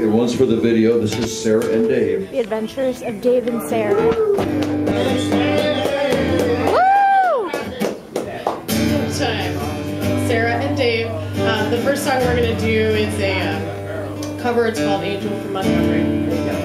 And one's for the video. This is Sarah and Dave. The Adventures of Dave and Sarah. Woo! Time. Sarah and Dave. Uh, the first song we're going to do is a uh, cover. It's called Angel from Montgomery.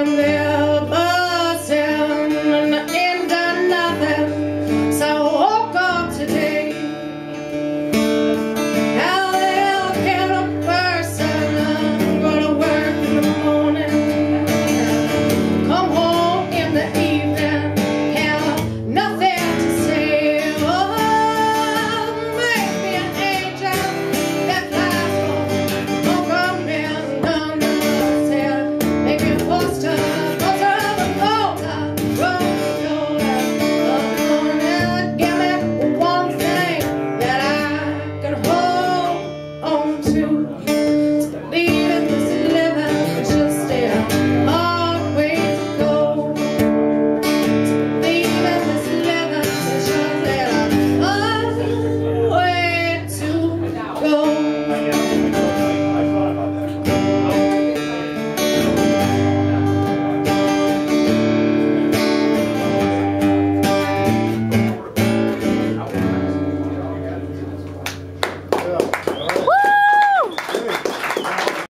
am there.